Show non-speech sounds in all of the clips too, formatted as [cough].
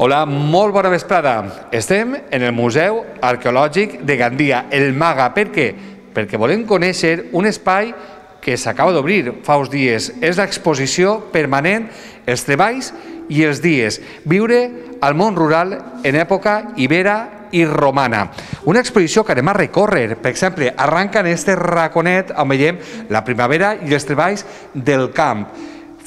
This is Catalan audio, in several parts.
Hola, molt bona vesprada. Estem en el Museu Arqueològic de Gandia, el MAGA. Per què? Perquè volem conèixer un espai que s'acaba d'obrir fa uns dies. És l'exposició permanent, els treballs i els dies. Viure al món rural en època ibera i romana. Una exposició que anem a recórrer. Per exemple, arranca en este raconet on veiem la primavera i els treballs del camp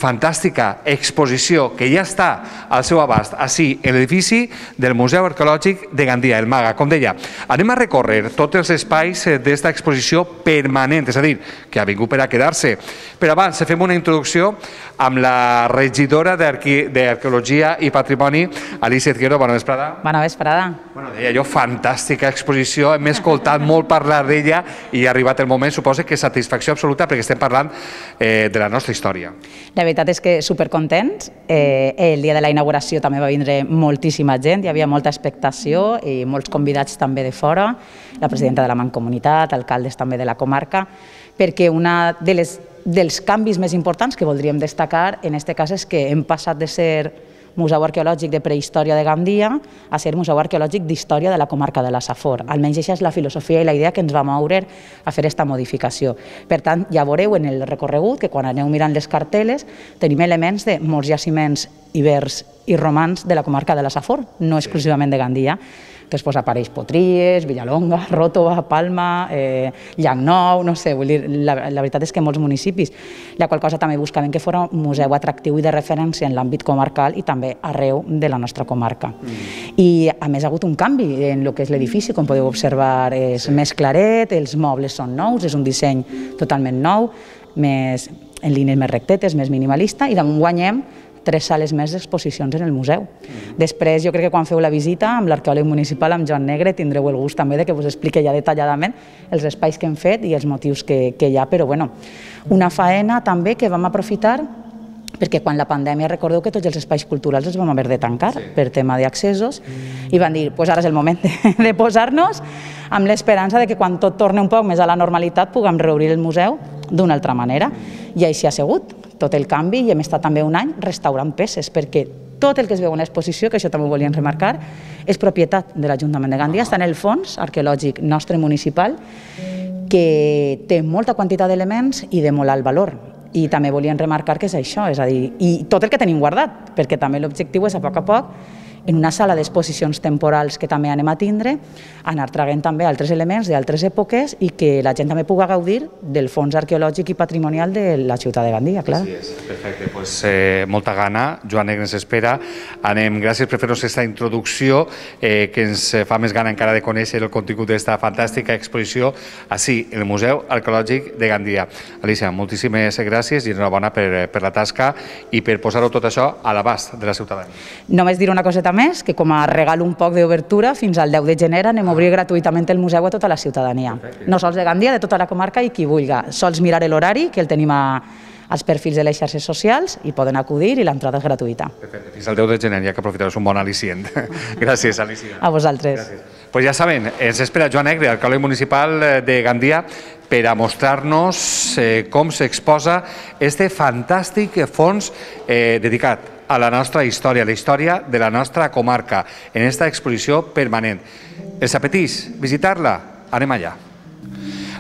fantàstica exposició que ja està al seu abast així en l'edifici del Museu Arqueològic de Gandia, el MAGA. Com deia, anem a recórrer tots els espais d'esta exposició permanent, és a dir, que ha vingut per a quedar-se. Però abans fem una introducció amb la regidora d'Arqueologia i Patrimoni, Alicia Izquierdo. Bona vesprada. Bona vesprada. Bueno, deia jo, fantàstica exposició, hem escoltat molt parlar d'ella i ha arribat el moment, suposo que satisfacció absoluta perquè estem parlant eh, de la nostra història. La veritat és que supercontents. Eh, el dia de la inauguració també va vindre moltíssima gent, hi havia molta expectació i molts convidats també de fora, la presidenta de la Mancomunitat, alcaldes també de la comarca, perquè una de les, dels canvis més importants que voldríem destacar en aquest cas és que hem passat de ser Museu Arqueològic de Prehistòria de Gandia a ser Museu Arqueològic d'Història de la comarca de la Safor. Almenys això és la filosofia i la idea que ens va moure a fer aquesta modificació. Per tant, ja veureu en el recorregut que quan aneu mirant les carteles tenim elements de molts jaciments ibers i romans de la comarca de la Safor, no exclusivament de Gandia. Després apareix Potries, Villalonga, [laughs] Ròtova, Palma, eh, Llangnou, no sé, vull dir, la, la veritat és que molts municipis, la qual cosa també buscaven que fos un museu atractiu i de referència en l'àmbit comarcal i també arreu de la nostra comarca. Mm. I a més ha hagut un canvi en el que és l'edifici, com podeu observar, és sí. més claret, els mobles són nous, és un disseny totalment nou, més en línies més rectetes, més minimalista, i damunt guanyem tres sales més d'exposicions en el museu. Mm. Després, jo crec que quan feu la visita amb l'arqueòleg municipal, amb Joan Negre, tindreu el gust també de que us expliqui ja detalladament els espais que hem fet i els motius que, que hi ha, però bueno, una faena també que vam aprofitar perquè quan la pandèmia recordeu que tots els espais culturals els vam haver de tancar sí. per tema d'accessos i van dir, pues ara és el moment de, [laughs] de posar-nos amb l'esperança de que quan tot torni un poc més a la normalitat puguem reobrir el museu d'una altra manera. I així ha sigut tot el canvi i hem estat també un any restaurant peces perquè tot el que es veu en l'exposició, que això també ho volíem remarcar, és propietat de l'Ajuntament de Gandia, està en el fons arqueològic nostre municipal, que té molta quantitat d'elements i de molt alt valor. I també volíem remarcar que és això, és a dir, i tot el que tenim guardat, perquè també l'objectiu és a poc a poc en una sala d'exposicions temporals que també anem a tindre, anar traguent també altres elements d'altres èpoques i que la gent també pugui gaudir del fons arqueològic i patrimonial de la ciutat de Gandia, clar. Sí, és, perfecte. Pues, eh, molta gana, Joan Negre ens espera. Anem, gràcies per fer-nos aquesta introducció eh, que ens fa més gana encara de conèixer el contingut d'esta fantàstica exposició així, en el Museu Arqueològic de Gandia. Alicia, moltíssimes gràcies i enhorabona per, per la tasca i per posar-ho tot això a l'abast de la ciutadania. Només dir una coseta més, que com a regal un poc d'obertura, fins al 10 de gener anem a obrir gratuïtament el museu a tota la ciutadania. No sols de Gandia, de tota la comarca i qui vulga. Sols mirar l'horari, que el tenim a, als perfils de les xarxes socials i poden acudir i l'entrada és gratuïta. Perfecte. Fins al 10 de gener, ja que aprofitar és un bon al·licient. [laughs] Gràcies, Alicia. A vosaltres. Gràcies. Pues ja saben, ens espera Joan Negre, alcalde municipal de Gandia, per a mostrar-nos eh, com s'exposa este fantàstic fons eh, dedicat a la nostra història, la història de la nostra comarca, en esta exposició permanent. Els apetís visitar-la? Anem allà.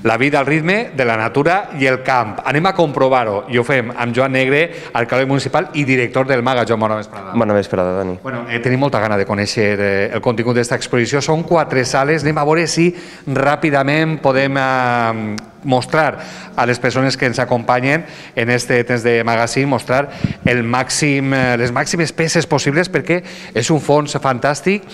La vida al ritme de la natura i el camp. Anem a comprovar-ho i ho fem amb Joan Negre, alcalde municipal i director del MAGA. Joan, bona vesprada. Bona vesprada, Dani. Bueno, eh, tenim molta gana de conèixer eh, el contingut d'esta exposició. Són quatre sales. Anem a veure si ràpidament podem eh, mostrar a les persones que ens acompanyen en este temps de magazine, mostrar el màxim, eh, les màximes peces possibles perquè és un fons fantàstic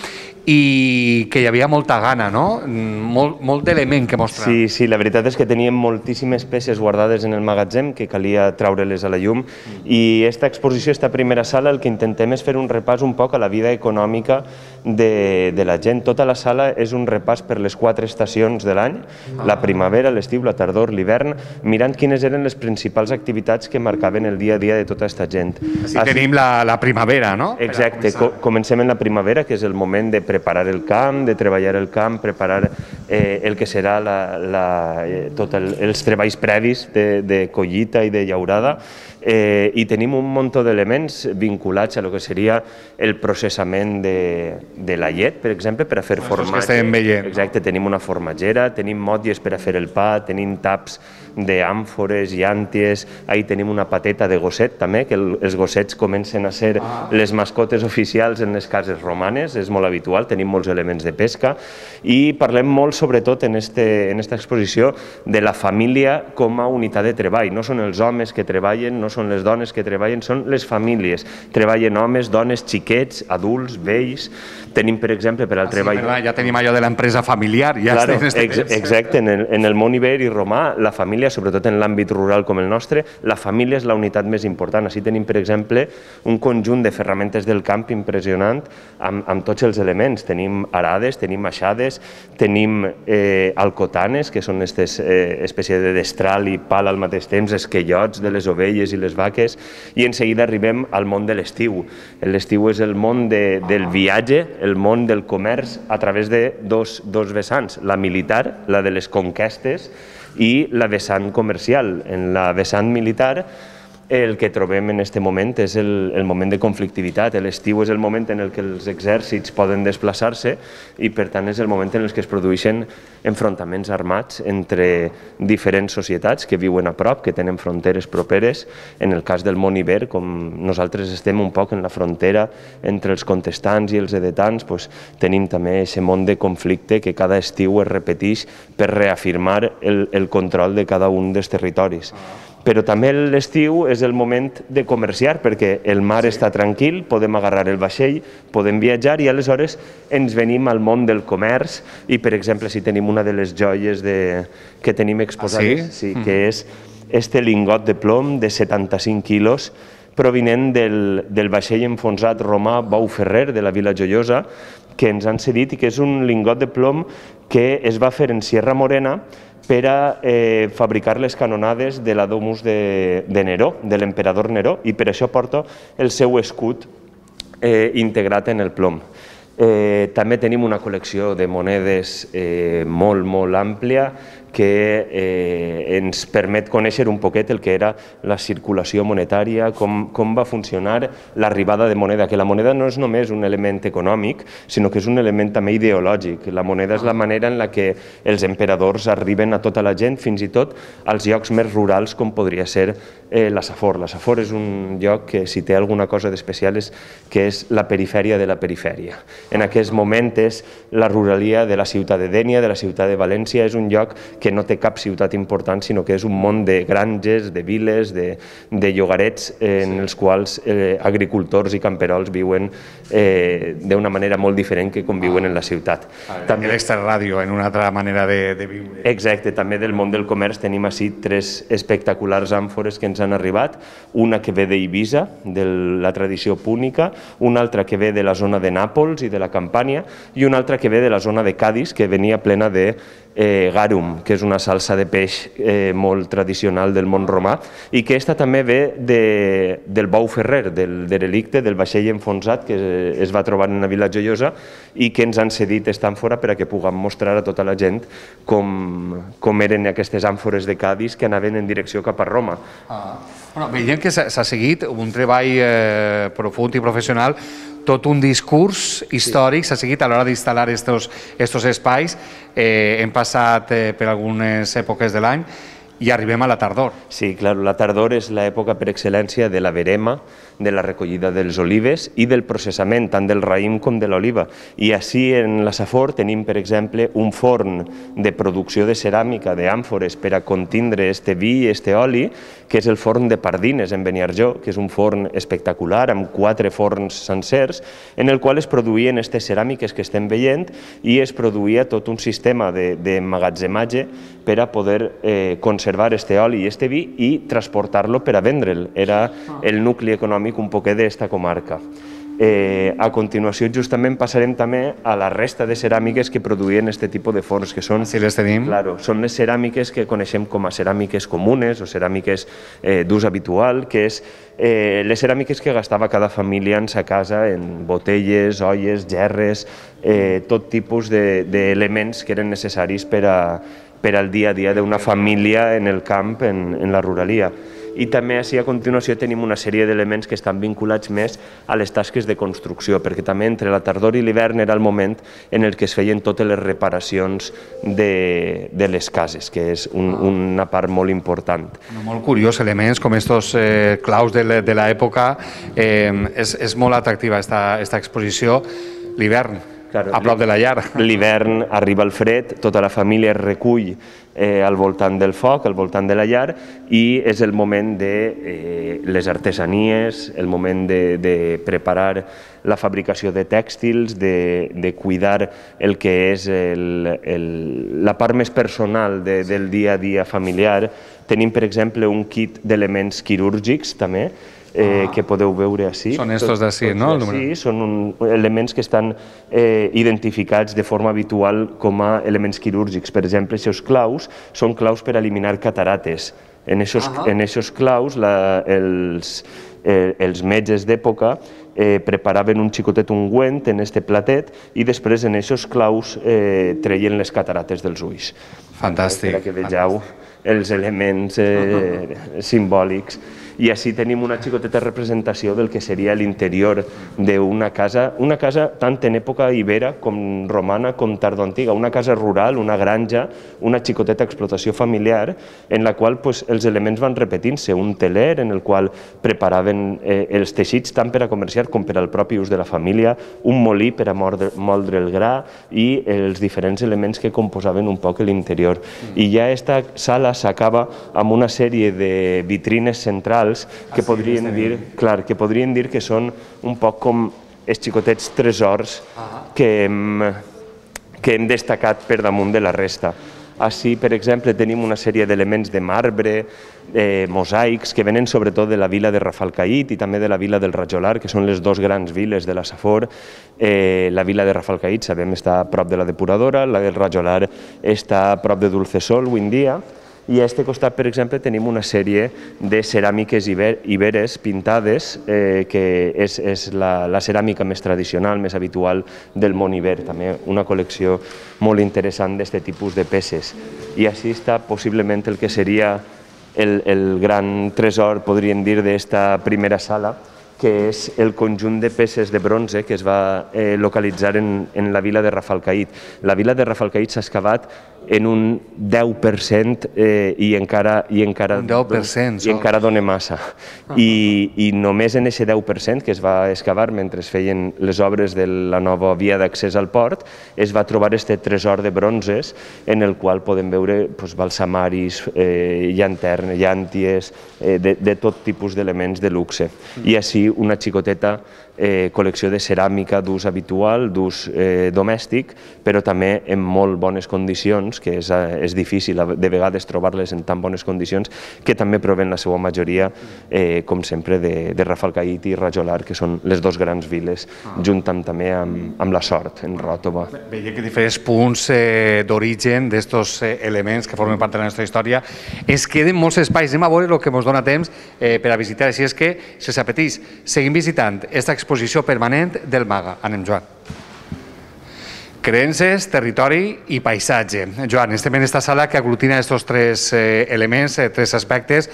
i que hi havia molta gana, no? Molt, molt d'element que mostrar. Sí, sí, la veritat és que teníem moltíssimes peces guardades en el magatzem que calia treure-les a la llum mm. i aquesta exposició, esta primera sala, el que intentem és fer un repàs un poc a la vida econòmica de, de la gent. Tota la sala és un repàs per les quatre estacions de l'any, la primavera, l'estiu, la tardor, l'hivern, mirant quines eren les principals activitats que marcaven el dia a dia de tota aquesta gent. Així tenim la, la primavera, no? Exacte, co comencem en la primavera, que és el moment de preparar el camp, de treballar el camp, preparar eh, el que serà la, la, eh, tot el, els treballs previs de, de collita i de llaurada, eh, i tenim un munt d'elements vinculats a lo que seria el processament de, de la llet, per exemple, per a fer formatge. que veient. Exacte, tenim una formatgera, tenim motlles per a fer el pa, tenim taps d'àmfores, llànties, ahí tenim una pateta de gosset també, que el, els gossets comencen a ser ah. les mascotes oficials en les cases romanes, és molt habitual, tenim molts elements de pesca i parlem molt sobretot en, este, en esta exposició de la família com a unitat de treball. No són els homes que treballen, no són les dones que treballen, són les famílies. Treballen homes, dones, xiquets, adults, vells. Tenim, per exemple, per al Ah, treball... sí, verdad, ja tenim allò de l'empresa familiar. Ja Claro, ex exacte, en el, en el món iberi romà, la família, sobretot en l'àmbit rural com el nostre, la família és la unitat més important. Així tenim, per exemple, un conjunt de ferramentes del camp impressionant amb, amb tots els elements. Tenim arades, tenim aixades, tenim eh, alcotanes, que són aquestes eh, espècie de destral i pal al mateix temps, esquellots de les ovelles i les vaques, i en seguida arribem al món de l'estiu. L'estiu és el món de, del viatge, el món del comerç a través de dos, dos vessants, la militar, la de les conquestes, i la vessant comercial. En la vessant militar el que trobem en aquest moment és el, el moment de conflictivitat. L'estiu és el moment en el que els exèrcits poden desplaçar-se i, per tant, és el moment en el que es produeixen enfrontaments armats entre diferents societats que viuen a prop, que tenen fronteres properes. En el cas del món iber, com nosaltres estem un poc en la frontera entre els contestants i els edetans, doncs, tenim també aquest món de conflicte que cada estiu es repeteix per reafirmar el, el control de cada un dels territoris però també l'estiu és el moment de comerciar perquè el mar sí. està tranquil, podem agarrar el vaixell, podem viatjar i aleshores ens venim al món del comerç i, per exemple, si tenim una de les joies de, que tenim exposades, Ah, sí? sí, que és este lingot de plom de 75 quilos provinent del, del vaixell enfonsat romà Bou Ferrer de la Vila Joiosa, que ens han cedit i que és un lingot de plom que es va fer en Sierra Morena per a eh, fabricar les canonades de la domus de, de Neró, de l'emperador Neró, i per això porta el seu escut eh, integrat en el plom. Eh, també tenim una col·lecció de monedes eh, molt, molt àmplia que eh, ens permet conèixer un poquet el que era la circulació monetària, com, com va funcionar l'arribada de moneda, que la moneda no és només un element econòmic, sinó que és un element també ideològic. La moneda és la manera en la que els emperadors arriben a tota la gent, fins i tot als llocs més rurals com podria ser eh, la Safor. La Safor és un lloc que si té alguna cosa d'especial és que és la perifèria de la perifèria. En aquest moment és la ruralia de la ciutat de Dènia, de la ciutat de València, és un lloc que no té cap ciutat important, sinó que és un món de granges, de viles, de, de llogarets eh, en els quals eh, agricultors i camperols viuen eh, d'una manera molt diferent que com viuen en la ciutat. També l'extraràdio, en una altra manera de, de viure. Exacte, també del món del comerç tenim així tres espectaculars àmfores que ens han arribat, una que ve d'Eivissa, de la tradició púnica, una altra que ve de la zona de Nàpols i de la Campània, i una altra que ve de la zona de Cádiz, que venia plena de eh, garum, que és una salsa de peix eh, molt tradicional del món romà, i que esta també ve de, del Bou Ferrer, del derelicte, del vaixell enfonsat que es va trobar en la Vila Joiosa i que ens han cedit esta àmfora per a que puguem mostrar a tota la gent com, com eren aquestes àmfores de Cádiz que anaven en direcció cap a Roma. Ah. Bueno, veiem que s'ha seguit un treball eh, profund i professional, tot un discurs històric s'ha seguit a l'hora d'instal·lar estos, estos espais. Eh, hem passat eh, per algunes èpoques de l'any i arribem a la tardor. Sí, clar, la tardor és l'època per excel·lència de la verema, de la recollida dels olives i del processament, tant del raïm com de l'oliva. I així en la Safor tenim, per exemple, un forn de producció de ceràmica, d'àmfores, per a contindre este vi i este oli, que és el forn de Pardines, en Beniarjó, que és un forn espectacular, amb quatre forns sencers, en el qual es produïen aquestes ceràmiques que estem veient i es produïa tot un sistema d'emmagatzematge per a poder eh, conservar este oli i este vi i transportar-lo per a vendre'l. Era el nucli econòmic un poquet d'esta comarca. Eh, a continuació, justament, passarem també a la resta de ceràmiques que produïen aquest tipus de forns, que són, Si les tenim. claro, són les ceràmiques que coneixem com a ceràmiques comunes o ceràmiques eh, d'ús habitual, que és eh, les ceràmiques que gastava cada família en sa casa, en botelles, olles, gerres, eh, tot tipus de- d'elements que eren necessaris per, a, per al dia a dia d'una família en el camp, en, en la ruralia. I també així a continuació tenim una sèrie d'elements que estan vinculats més a les tasques de construcció, perquè també entre la tardor i l'hivern era el moment en el que es feien totes les reparacions de, de les cases, que és un, una part molt important. Bueno, Molt curiós, elements com estos eh, claus de l'època. Eh, és, és molt atractiva esta, esta exposició. L'hivern, Claro, a prop de la llar. L'hivern arriba el fred, tota la família es recull eh, al voltant del foc, al voltant de la llar, i és el moment de eh, les artesanies, el moment de, de preparar la fabricació de tèxtils, de, de cuidar el que és el, el, la part més personal de, del dia a dia familiar. Tenim, per exemple, un kit d'elements quirúrgics, també, eh, que podeu veure així. Són estos d'ací, no? El número. són un, elements que estan eh, identificats de forma habitual com a elements quirúrgics. Per exemple, els claus són claus per eliminar catarates. En esos, Ahà. en esos claus la, els, eh, els metges d'època eh, preparaven un xicotet ungüent en este platet i després en esos claus eh, treien les catarates dels ulls. Fantàstic. Per a que vegeu els elements eh, [laughs] simbòlics. I així tenim una xicoteta representació del que seria l'interior d'una casa, una casa tant en època ibera com romana com tardoantiga, una casa rural, una granja, una xicoteta explotació familiar, en la qual pues, els elements van repetint-se, un teler en el qual preparaven eh, els teixits tant per a comerciar com per al propi ús de la família, un molí per a moldre, moldre el gra i els diferents elements que composaven un poc l'interior. I ja esta sala s'acaba amb una sèrie de vitrines centrals que podrien dir, clar, que podrien dir que són un poc com els xicotets tresors que hem, que hem destacat per damunt de la resta. Així, per exemple, tenim una sèrie d'elements de marbre, eh, mosaics, que venen sobretot de la vila de Rafalcaït i també de la vila del Rajolar, que són les dues grans viles de la Safor. Eh, la vila de Rafalcaït, sabem, està a prop de la depuradora, la del Rajolar està a prop de Dulcesol, avui en dia, i a este costat, per exemple, tenim una sèrie de ceràmiques iber, iberes pintades, eh, que és, és la, la ceràmica més tradicional, més habitual del món iber, també una col·lecció molt interessant d'aquest tipus de peces. I així està possiblement el que seria el, el gran tresor, podríem dir, d'esta primera sala, que és el conjunt de peces de bronze que es va eh, localitzar en, en la vila de Rafalcaït. La vila de Rafalcaït s'ha excavat en un 10% eh, i encara, i encara, Un 10%, i encara dona massa. I, I només en aquest 10% que es va excavar mentre es feien les obres de la nova via d'accés al port, es va trobar este tresor de bronzes en el qual podem veure pues, balsamaris, eh, llanternes, llànties, eh, de, de tot tipus d'elements de luxe. I així una xicoteta eh, col·lecció de ceràmica d'ús habitual, d'ús eh, domèstic, però també en molt bones condicions, que és, eh, és difícil de vegades trobar-les en tan bones condicions, que també proven la seva majoria, eh, com sempre, de, de Rafalcaït i Rajolar, que són les dos grans viles, junt amb, també amb, amb la Sort, en Ròtova. Veia que diferents punts eh, d'origen d'estos eh, elements que formen part de la nostra història. Es queden molts espais. Anem a veure el que ens dona temps eh, per a visitar. Així és que, si us apeteix, seguim visitant esta exposició permanent del Maga. Anem, Joan. Creences, territori i paisatge. Joan, estem en esta sala que aglutina aquests tres eh, elements, eh, tres aspectes.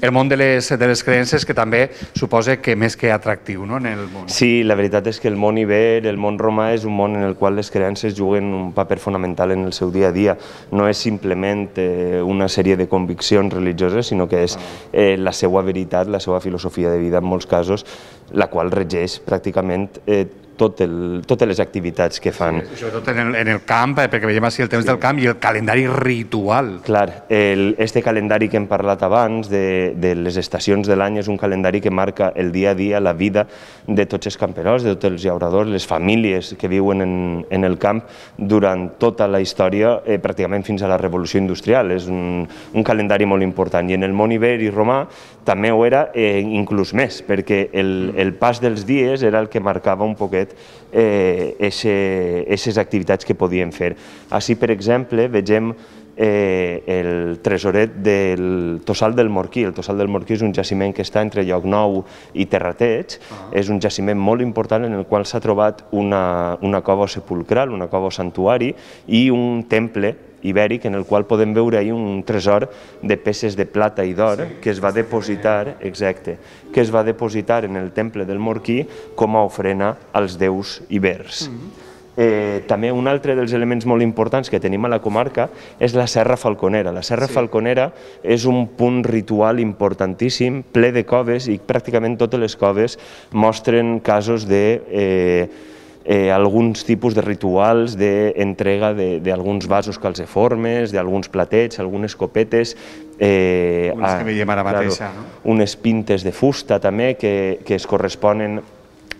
El món de les, de les creences, que també suposa que més que atractiu no? en el món. Sí, la veritat és que el món iber, el món romà, és un món en el qual les creences juguen un paper fonamental en el seu dia a dia. No és simplement eh, una sèrie de conviccions religioses, sinó que és eh, la seva veritat, la seva filosofia de vida en molts casos, la qual regeix pràcticament eh, tot el, totes les activitats que fan. Sí, sobretot en el, en el camp, eh, perquè veiem així el temps sí. del camp i el calendari ritual. Clar, el, este calendari que hem parlat abans de, de les estacions de l'any és un calendari que marca el dia a dia, la vida de tots els camperols, de tots els llauradors, les famílies que viuen en, en el camp durant tota la història, eh, pràcticament fins a la revolució industrial. És un, un calendari molt important. I en el món iberi romà també ho era eh, inclús més, perquè el, el pas dels dies era el que marcava un poquet eh, aquestes activitats que podien fer. Així, per exemple, vegem eh, el tresoret del Tossal del Morquí. El Tossal del Morquí és un jaciment que està entre Llocnou i Terrateig. Uh -huh. És un jaciment molt important en el qual s'ha trobat una, una cova sepulcral, una cova santuari i un temple ibèric en el qual podem veure ahir un tresor de peces de plata i d'or que es va depositar, exacte, que es va depositar en el temple del Morquí com a ofrena als déus ibers. Mm -hmm. Eh, també un altre dels elements molt importants que tenim a la comarca és la Serra Falconera. La Serra sí. Falconera és un punt ritual importantíssim, ple de coves i pràcticament totes les coves mostren casos de eh, eh, alguns tipus de rituals d'entrega d'alguns vasos calceformes, d'alguns platets, algunes copetes, eh, unes que veiem ara mateixa, claro, no? unes pintes de fusta també que, que es corresponen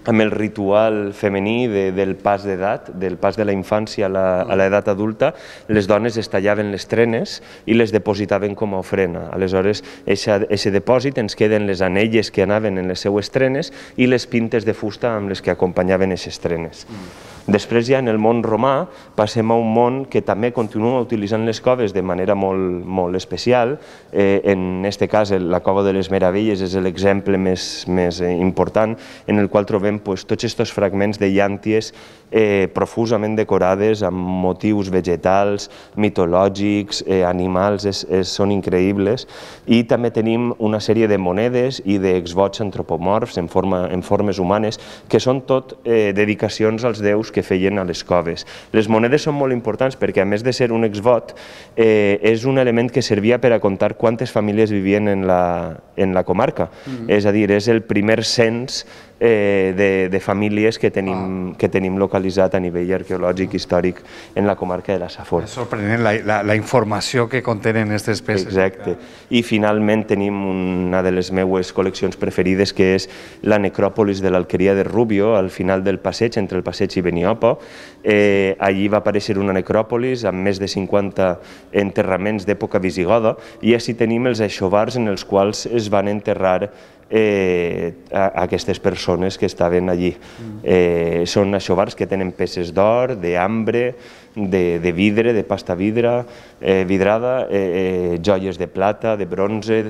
amb el ritual femení de, del pas d'edat, del pas de la infància a l'edat adulta, les dones es tallaven les trenes i les depositaven com a ofrena. Aleshores, aquest depòsit ens queden les anelles que anaven en les seues trenes i les pintes de fusta amb les que acompanyaven aquestes trenes. Mm. Després ja en el món romà passem a un món que també continua utilitzant les coves de manera molt, molt especial. Eh, en aquest cas la cova de les Meravelles és l'exemple més, més eh, important en el qual trobem pues, tots aquests fragments de llànties eh, profusament decorades amb motius vegetals, mitològics, eh, animals, és, és, són increïbles. I també tenim una sèrie de monedes i d'exvots antropomorfs en, forma, en formes humanes, que són tot eh, dedicacions als déus que feien a les coves. Les monedes són molt importants perquè, a més de ser un exvot, eh, és un element que servia per a contar quantes famílies vivien en la, en la comarca. Mm -hmm. És a dir, és el primer cens eh, de, de famílies que tenim, ah. que tenim localitzat a nivell arqueològic històric en la comarca de la Safor. És sorprenent la, la, la informació que contenen aquestes peces. Exacte. I finalment tenim una de les meues col·leccions preferides que és la necròpolis de l'Alqueria de Rubio, al final del passeig, entre el passeig i Beniopo. Eh, allí va aparèixer una necròpolis amb més de 50 enterraments d'època visigoda i així tenim els aixovars en els quals es van enterrar eh, a, a aquestes persones que estaven allí. Eh, són aixovars que tenen peces d'or, d'ambre, de, de vidre, de pasta vidra, eh, vidrada, eh, eh, joies de plata, de bronze,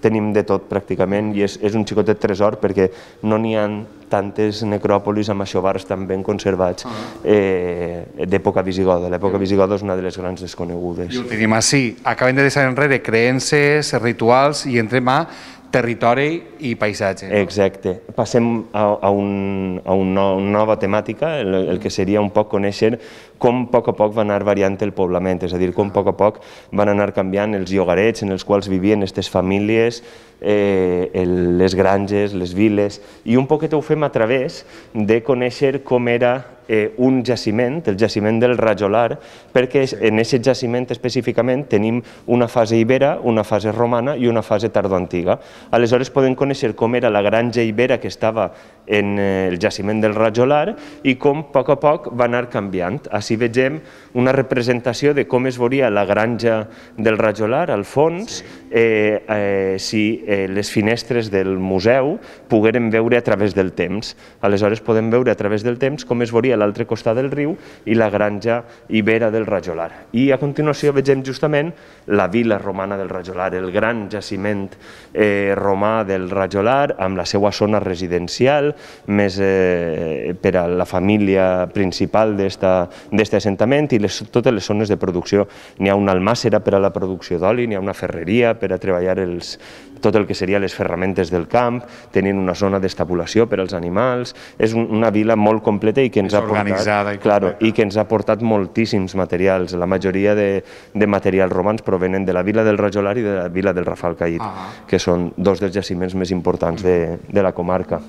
tenim de tot pràcticament i és, és un xicotet tresor perquè no n'hi ha tantes necròpolis amb aixovars tan ben conservats ah. eh, d'època visigoda. L'època visigoda és una de les grans desconegudes. I ho tenim així. Acabem de deixar enrere creences, rituals i entrem a territori i paisatge. No? Exacte. Passem a, a, un, a una nova temàtica, el, el que seria un poc conèixer com a poc a poc va anar variant el poblament, és a dir, com a poc a poc van anar canviant els llogarets en els quals vivien aquestes famílies, eh, el, les granges, les viles, i un poquet ho fem a través de conèixer com era eh, un jaciment, el jaciment del Rajolar, perquè en aquest jaciment específicament tenim una fase ibera, una fase romana i una fase tardoantiga. Aleshores podem conèixer com era la granja ibera que estava en eh, el jaciment del Rajolar i com a poc a poc va anar canviant. Així vegem una representació de com es veuria la granja del Rajolar al fons, eh, eh, si eh, les finestres del museu pogueren veure a través del temps. Aleshores podem veure a través del temps com es veuria l'altre costat del riu i la granja ibera del Rajolar. I a continuació vegem justament la vila romana del Rajolar, el gran jaciment eh, romà del Rajolar, amb la seva zona residencial, més eh, per a la família principal d'aquest assentament i les, totes les zones de producció. N'hi ha una almàcera per a la producció d'oli, n'hi ha una ferreria per a treballar els, tot el que seria les ferramentes del camp, tenint una zona d'estabulació per als animals, és una vila molt completa i que ens ha portat, i, claro, i que ens ha portat moltíssims materials. La majoria de, de materials romans provenen de la vila del Rajolar i de la vila del Rafal Caït, ah. que són dos dels jaciments més importants de, de la comarca.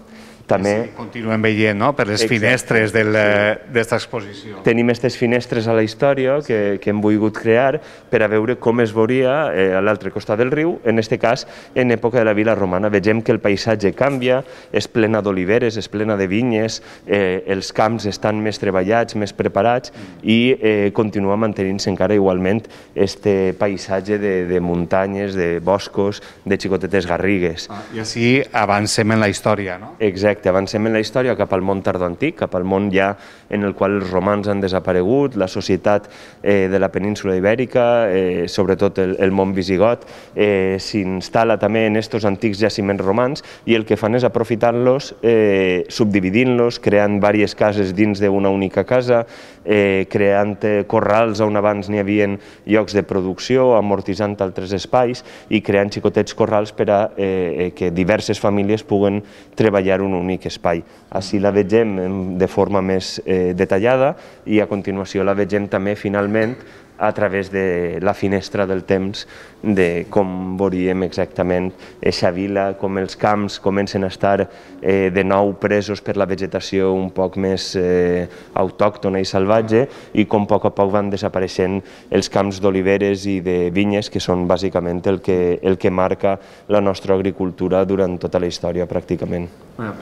També... Sí, continuem veient no? per les Exacte. finestres d'aquesta exposició. Tenim aquestes finestres a la història que, que hem volgut crear per a veure com es veuria eh, a l'altre costat del riu, en aquest cas en època de la vila romana. Vegem que el paisatge canvia, és plena d'oliveres, és plena de vinyes, eh, els camps estan més treballats, més preparats i eh, continua mantenint-se encara igualment este paisatge de, de muntanyes, de boscos, de xicotetes garrigues. Ah, I així avancem en la història, no? Exacte, avancem en la història cap al món tardоantic, cap al món ja en el qual els romans han desaparegut, la societat eh, de la península ibèrica, eh, sobretot el, el món visigot, eh, s'instal·la també en estos antics jaciments romans i el que fan és aprofitar-los, eh, subdividint-los, creant diverses cases dins d'una única casa, eh, creant eh, corrals on abans n'hi havia llocs de producció, amortitzant altres espais i creant xicotets corrals per a eh, eh, que diverses famílies puguen treballar un únic espai. Així la vegem de forma més eh, detallada i a continuació la vegem també finalment a través de la finestra del temps de com veuríem exactament eixa vila, com els camps comencen a estar eh, de nou presos per la vegetació un poc més eh, autòctona i salvatge i com a poc a poc van desapareixent els camps d'oliveres i de vinyes que són bàsicament el que, el que marca la nostra agricultura durant tota la història pràcticament.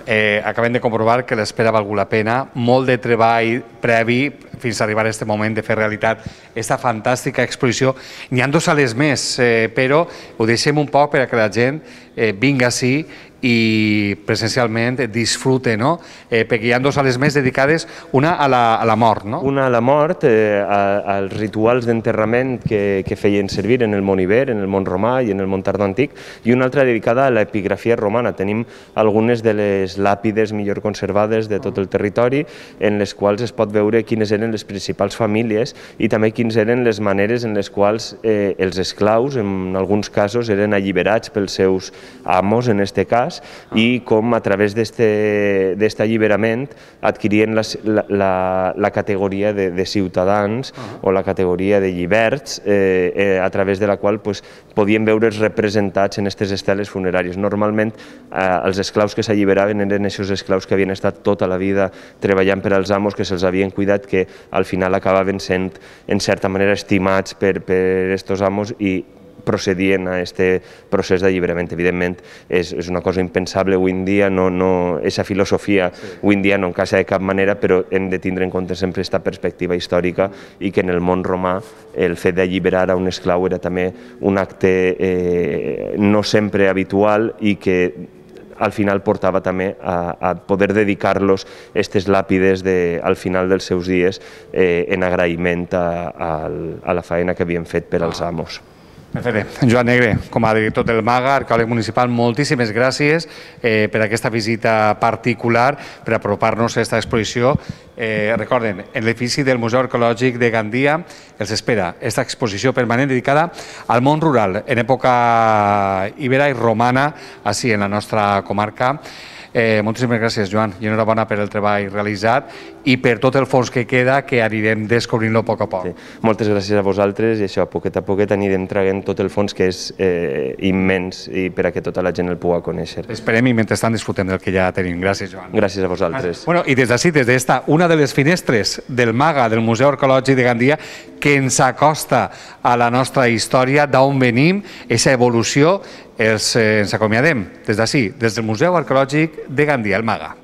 Eh, acabem de comprovar que l'espera valgut la pena, molt de treball previ fins a arribar a aquest moment de fer realitat aquesta fantàstica exposició. N'hi ha dues sales més, eh, però ho deixem un poc per a que la gent eh, vinga així i presencialment disfrute, no? Eh, perquè hi ha dues sales més dedicades, una a la, a la mort, no? Una a la mort, eh, a, als rituals d'enterrament que, que feien servir en el món iber, en el món romà i en el món tardó antic, i una altra dedicada a l'epigrafia romana. Tenim algunes de les làpides millor conservades de tot el territori, en les quals es pot veure quines eren les principals famílies i també quines eren les maneres en les quals eh, els esclaus, en alguns casos, eren alliberats pels seus amos, en este cas, cas i com a través d'aquest alliberament adquirien la, la, la categoria de, de ciutadans -huh. o la categoria de lliberts eh, eh, a través de la qual pues, podien veure's representats en aquestes esteles funeràries. Normalment eh, els esclaus que s'alliberaven eren aquests esclaus que havien estat tota la vida treballant per als amos, que se'ls havien cuidat, que al final acabaven sent en certa manera estimats per, per estos amos i procedien a este procés d'alliberament. Evidentment, és, és una cosa impensable avui en dia, no, no, aquesta filosofia sí. avui en dia no encaixa de cap manera, però hem de tindre en compte sempre aquesta perspectiva històrica i que en el món romà el fet d'alliberar a un esclau era també un acte eh, no sempre habitual i que al final portava també a, a poder dedicar-los aquestes làpides de, al final dels seus dies eh, en agraïment a, a, a la feina que havien fet per als amos. Perfecte. Joan Negre, com a director del MAGA, arqueòleg municipal, moltíssimes gràcies eh, per aquesta visita particular, per apropar-nos a aquesta exposició. Eh, recorden, en l'edifici del Museu Arqueològic de Gandia els espera aquesta exposició permanent dedicada al món rural en època ibera i romana, així en la nostra comarca. Eh, moltíssimes gràcies, Joan, i enhorabona per el treball realitzat i per tot el fons que queda, que anirem descobrint-lo a poc a poc. Sí. Moltes gràcies a vosaltres i això, a poquet a poquet anirem traient tot el fons que és eh, immens i per a que tota la gent el pugui conèixer. Esperem i mentrestant disfrutem del que ja tenim. Gràcies, Joan. Gràcies a vosaltres. Bueno, I des d'ací, des d'esta, una de les finestres del MAGA, del Museu Arqueològic de Gandia, que ens acosta a la nostra història, d'on venim, aquesta evolució els, eh, ens acomiadem des d'ací, des del Museu Arqueològic de Gandia, el MAGA.